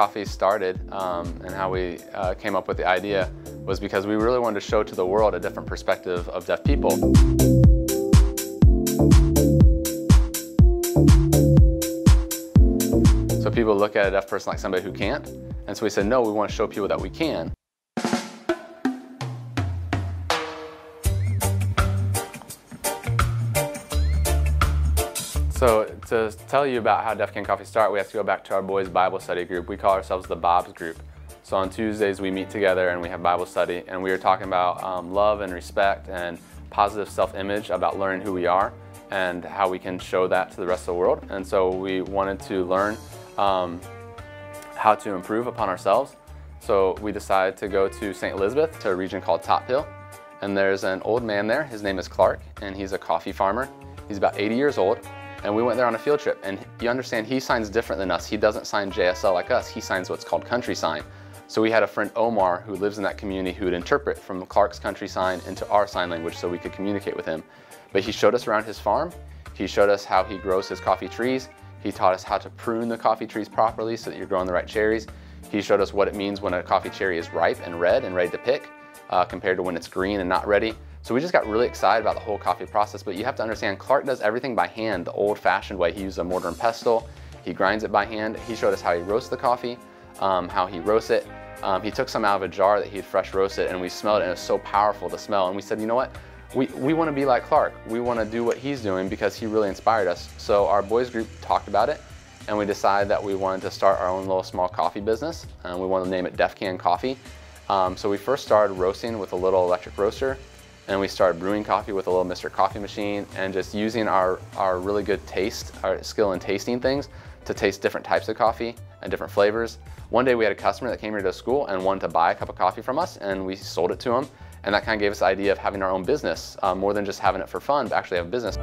Coffee started um, and how we uh, came up with the idea was because we really wanted to show to the world a different perspective of deaf people. So people look at a deaf person like somebody who can't, and so we said, no, we want to show people that we can. So to tell you about how Deaf Can Coffee started, we have to go back to our boys Bible study group. We call ourselves the Bob's group. So on Tuesdays we meet together and we have Bible study and we are talking about um, love and respect and positive self-image, about learning who we are and how we can show that to the rest of the world. And so we wanted to learn um, how to improve upon ourselves. So we decided to go to St. Elizabeth to a region called Top Hill. And there's an old man there, his name is Clark, and he's a coffee farmer. He's about 80 years old and we went there on a field trip. And you understand, he signs different than us. He doesn't sign JSL like us. He signs what's called country sign. So we had a friend, Omar, who lives in that community who would interpret from Clark's country sign into our sign language so we could communicate with him. But he showed us around his farm. He showed us how he grows his coffee trees. He taught us how to prune the coffee trees properly so that you're growing the right cherries. He showed us what it means when a coffee cherry is ripe and red and ready to pick uh, compared to when it's green and not ready. So we just got really excited about the whole coffee process, but you have to understand Clark does everything by hand, the old fashioned way. He uses a mortar and pestle, he grinds it by hand. He showed us how he roasts the coffee, um, how he roasts it. Um, he took some out of a jar that he had fresh roasted and we smelled it and it was so powerful to smell. And we said, you know what? We, we want to be like Clark. We want to do what he's doing because he really inspired us. So our boys group talked about it and we decided that we wanted to start our own little small coffee business. And we wanted to name it Deaf Can Coffee. Um, so we first started roasting with a little electric roaster and we started brewing coffee with a little Mr. Coffee machine and just using our, our really good taste, our skill in tasting things to taste different types of coffee and different flavors. One day we had a customer that came here to school and wanted to buy a cup of coffee from us and we sold it to him. And that kind of gave us the idea of having our own business, uh, more than just having it for fun, but actually have a business.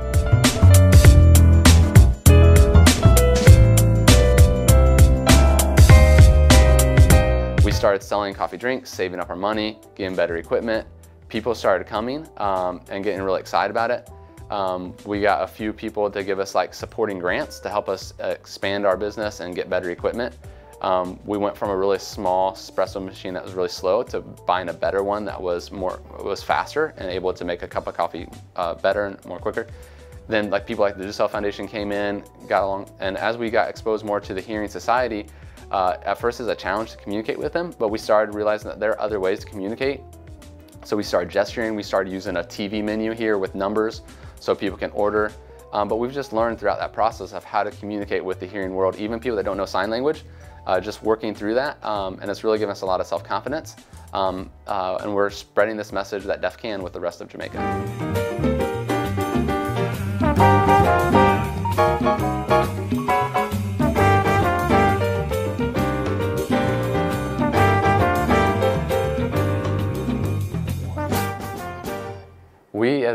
We started selling coffee drinks, saving up our money, getting better equipment, people started coming um, and getting really excited about it. Um, we got a few people to give us like supporting grants to help us expand our business and get better equipment. Um, we went from a really small espresso machine that was really slow to buying a better one that was more was faster and able to make a cup of coffee uh, better and more quicker. Then like people like the Digicel Foundation came in, got along, and as we got exposed more to the Hearing Society, uh, at first it's a challenge to communicate with them, but we started realizing that there are other ways to communicate so we started gesturing, we started using a TV menu here with numbers so people can order. Um, but we've just learned throughout that process of how to communicate with the hearing world, even people that don't know sign language, uh, just working through that. Um, and it's really given us a lot of self-confidence. Um, uh, and we're spreading this message that Deaf can with the rest of Jamaica.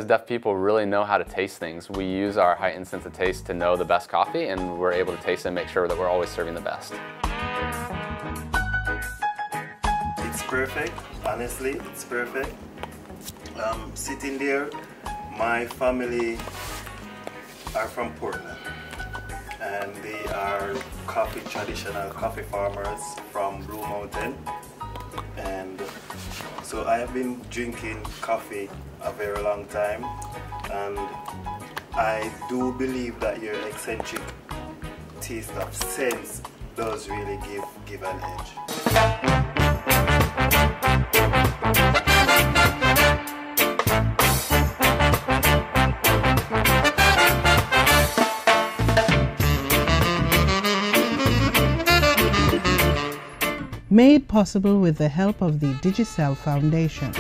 As deaf people really know how to taste things. We use our heightened sense of taste to know the best coffee and we're able to taste and make sure that we're always serving the best. It's perfect, honestly, it's perfect. Um, sitting there, my family are from Portland and they are coffee, traditional coffee farmers from Blue Mountain so I have been drinking coffee a very long time and I do believe that your eccentric taste of sense does really give, give an edge. Made possible with the help of the Digicel Foundation.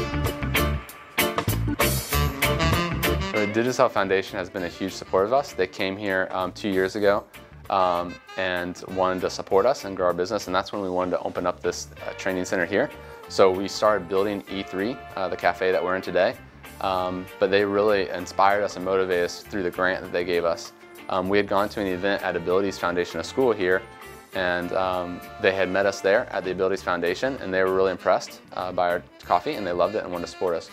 The Digicel Foundation has been a huge support of us. They came here um, two years ago um, and wanted to support us and grow our business, and that's when we wanted to open up this uh, training center here. So we started building E3, uh, the cafe that we're in today, um, but they really inspired us and motivated us through the grant that they gave us. Um, we had gone to an event at Abilities Foundation, a school here, and um, they had met us there at the Abilities Foundation and they were really impressed uh, by our coffee and they loved it and wanted to support us.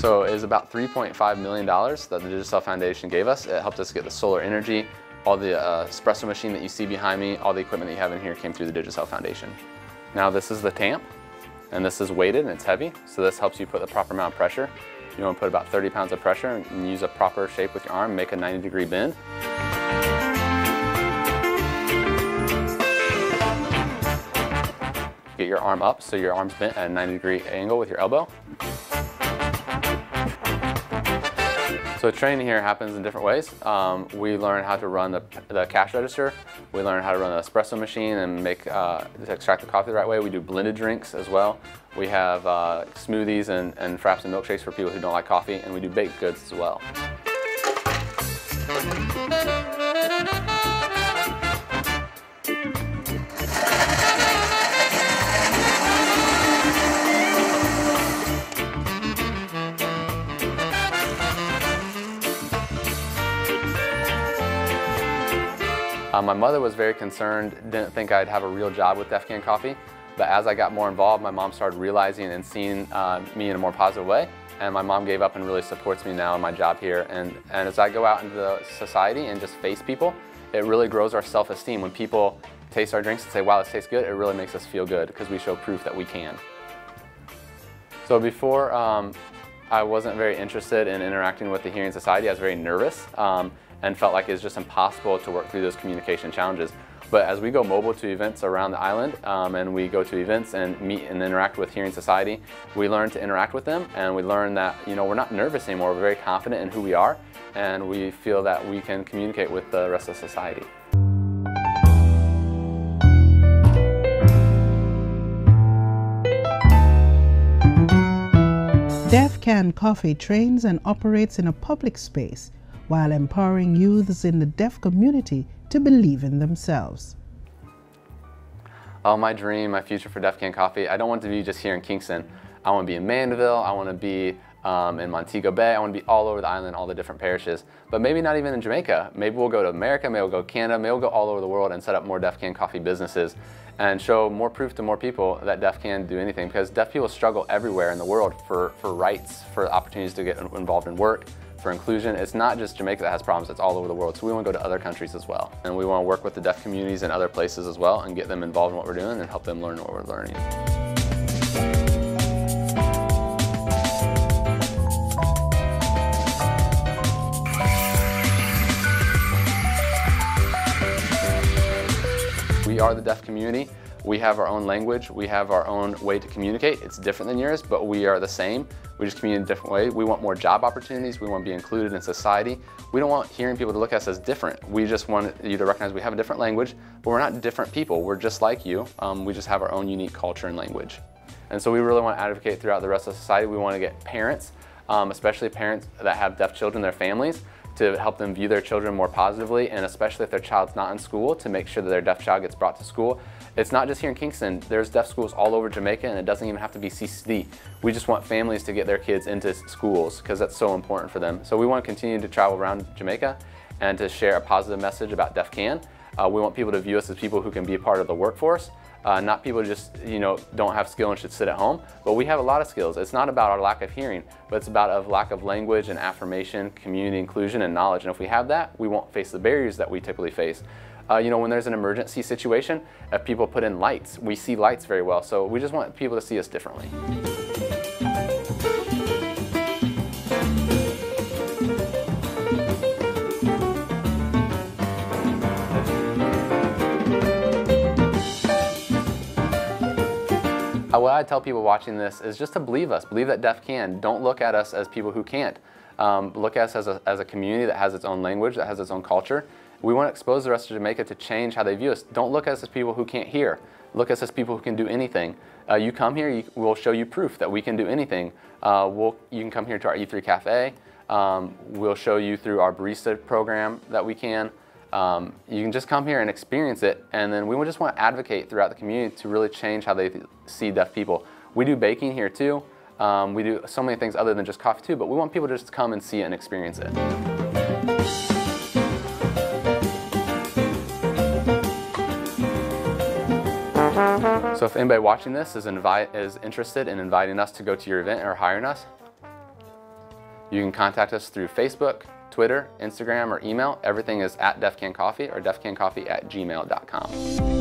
So it was about $3.5 million that the Digicel Foundation gave us. It helped us get the solar energy, all the uh, espresso machine that you see behind me, all the equipment that you have in here came through the Digicel Foundation. Now this is the tamp, and this is weighted and it's heavy, so this helps you put the proper amount of pressure. You want to put about 30 pounds of pressure and use a proper shape with your arm, make a 90 degree bend. Get your arm up so your arm's bent at a 90 degree angle with your elbow. So training here happens in different ways. Um, we learn how to run the, the, cash register. We learn how to run an espresso machine and make uh, extract the coffee the right way. We do blended drinks as well. We have uh, smoothies and, and fraps and milkshakes for people who don't like coffee, and we do baked goods as well. Uh, my mother was very concerned, didn't think I'd have a real job with Deaf Can Coffee, but as I got more involved, my mom started realizing and seeing uh, me in a more positive way, and my mom gave up and really supports me now in my job here. And, and as I go out into the society and just face people, it really grows our self-esteem. When people taste our drinks and say, wow, this tastes good, it really makes us feel good because we show proof that we can. So before, um, I wasn't very interested in interacting with the Hearing Society. I was very nervous. Um, and felt like it's just impossible to work through those communication challenges. But as we go mobile to events around the island um, and we go to events and meet and interact with Hearing Society, we learn to interact with them and we learn that you know we're not nervous anymore, we're very confident in who we are and we feel that we can communicate with the rest of society. Deaf Can Coffee trains and operates in a public space while empowering youths in the deaf community to believe in themselves. Oh, my dream, my future for Deaf Can Coffee, I don't want to be just here in Kingston. I want to be in Mandeville, I want to be um, in Montego Bay, I want to be all over the island, all the different parishes, but maybe not even in Jamaica. Maybe we'll go to America, maybe we'll go to Canada, maybe we'll go all over the world and set up more Deaf Can Coffee businesses and show more proof to more people that deaf can do anything because deaf people struggle everywhere in the world for, for rights, for opportunities to get involved in work, for inclusion. It's not just Jamaica that has problems, it's all over the world. So we want to go to other countries as well. And we want to work with the deaf communities in other places as well and get them involved in what we're doing and help them learn what we're learning. We are the deaf community. We have our own language, we have our own way to communicate. It's different than yours, but we are the same. We just communicate in a different way. We want more job opportunities. We want to be included in society. We don't want hearing people to look at us as different. We just want you to recognize we have a different language, but we're not different people. We're just like you. Um, we just have our own unique culture and language. And so we really want to advocate throughout the rest of society. We want to get parents, um, especially parents that have deaf children their families, to help them view their children more positively, and especially if their child's not in school, to make sure that their deaf child gets brought to school. It's not just here in Kingston, there's deaf schools all over Jamaica, and it doesn't even have to be CCD. We just want families to get their kids into schools, because that's so important for them. So we want to continue to travel around Jamaica and to share a positive message about Deaf Can. Uh, we want people to view us as people who can be a part of the workforce, uh, not people just you know don't have skill and should sit at home, but we have a lot of skills. It's not about our lack of hearing, but it's about a lack of language and affirmation, community inclusion, and knowledge. And if we have that, we won't face the barriers that we typically face. Uh, you know, when there's an emergency situation, if people put in lights, we see lights very well. So we just want people to see us differently. What I tell people watching this is just to believe us, believe that deaf can. Don't look at us as people who can't. Um, look at us as a, as a community that has its own language, that has its own culture. We want to expose the rest of Jamaica to change how they view us. Don't look at us as people who can't hear. Look at us as people who can do anything. Uh, you come here, you, we'll show you proof that we can do anything. Uh, we'll, you can come here to our E3 Cafe. Um, we'll show you through our barista program that we can. Um, you can just come here and experience it, and then we just want to advocate throughout the community to really change how they see deaf people. We do baking here too. Um, we do so many things other than just coffee too, but we want people to just come and see it and experience it. So if anybody watching this is, is interested in inviting us to go to your event or hiring us, You can contact us through Facebook, Twitter, Instagram, or email. Everything is at deafcancoffee or deafcancoffee at gmail.com.